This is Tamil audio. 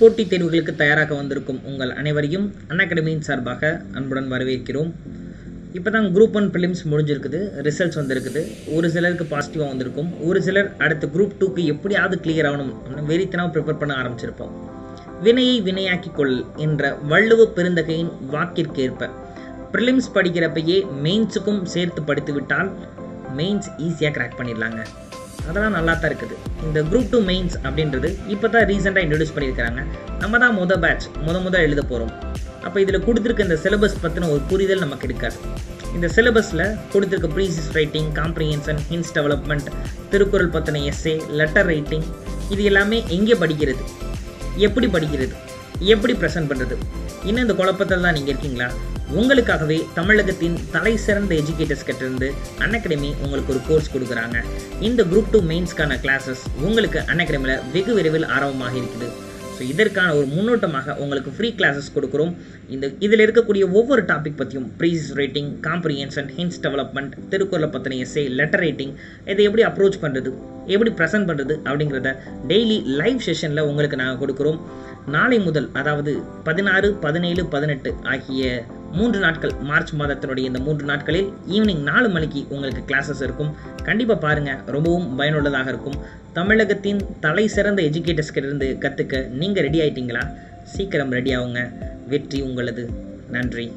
போட்டித் தேர்வுகளுக்கு தயாராக வந்திருக்கும் உங்கள் அனைவரையும் அகாடமியின் சார்பாக அன்புடன் வரவேற்கிறோம். இப்போ தான் குரூப் ஒன் ப்ரிலிம்ஸ் முடிஞ்சிருக்குது ரிசல்ட்ஸ் வந்திருக்குது. ஒரு சிலருக்கு பாசிட்டிவாக வந்திருக்கும். ஒரு சிலர் அடுத்த குரூப் டூக்கு எப்படியாவது கிளியர் ஆகணும். வெறித்தனமாக ப்ரிப்பேர் பண்ண ஆரம்பிச்சிருப்போம். வினையை வினையாக்கிக் கொள் என்ற வள்ளுவ பெருந்தகையின் வாக்கிற்கேற்ப. ப்ரிலிம்ஸ் படிக்கிறப்பையே மெயின்ஸுக்கும் சேர்த்து படித்துவிட்டால் மெயின்ஸ் ஈஸியாக கிராக் பண்ணிடலாங்க. அதெல்லாம் நல்லா தான் இருக்குது. இந்த குரூப் டூ மெயின்ஸ் அப்படின்றது இப்போ தான் ரீசெண்டாக இன்ட்ரடியூஸ் பண்ணியிருக்காங்க நம்ம தான் முத பேட்ச் முத முத எழுத போகிறோம் அப்போ இதில் கொடுத்துருக்க இந்த சிலபஸ் பற்றின ஒரு புரிதல் நமக்கு இருக்காது. இந்த சிலபஸில் கொடுத்துருக்க precis writing comprehension hints development Thirukkural பற்றின எஸ்ஏ லெட்டர் ரைட்டிங் இது எல்லாமே எங்கே படிக்கிறது? எப்படி படிக்கிறது? எப்படி ப்ரெசென்ட் பண்ணுறது இன்னும் இந்த குழப்பத்தில் தான் நீங்கள் இருக்கீங்களா? உங்களுக்காகவே தமிழகத்தின் தலை சிறந்த எஜுகேட்டர்ஸ் கிட்டேருந்து அன்அகடமி உங்களுக்கு ஒரு கோர்ஸ் கொடுக்குறாங்க. இந்த குரூப் டூ மெயின்ஸ்க்கான கிளாஸஸ் உங்களுக்கு அன்அகடமியில் வெகு விரைவில் ஆரம்பமாக இருக்குது. ஸோ இதற்கான ஒரு முன்னோட்டமாக உங்களுக்கு ஃப்ரீ கிளாஸஸ் கொடுக்குறோம். இந்த இதில் இருக்கக்கூடிய ஒவ்வொரு டாபிக் பற்றியும் precis writing comprehension hints development திருக்குறளை பற்றின எஸ்ஏ லெட்டர் ரைட்டிங் இதை எப்படி அப்ரோச் பண்ணுறது எப்படி ப்ரெசென்ட் பண்ணுறது அப்படிங்கிறத டெய்லி லைவ் செஷனில் உங்களுக்கு நாங்கள் கொடுக்குறோம். நாளை முதல் அதாவது பதினாறு பதினேழு பதினெட்டு ஆகிய மூன்று நாட்கள் மார்ச் மாதத்தினுடைய இந்த மூன்று நாட்களில் ஈவினிங் நாலு மணிக்கு உங்களுக்கு கிளாஸஸ் இருக்கும். கண்டிப்பாக பாருங்கள் ரொம்பவும் பயனுள்ளதாக இருக்கும். தமிழகத்தின் தலை சிறந்த எஜுகேட்டர்ஸ் இருந்து கற்றுக்க நீங்கள் ரெடி ஆயிட்டீங்களா? சீக்கிரம் ரெடி ஆகுங்க. வெற்றி உங்களது. நன்றி.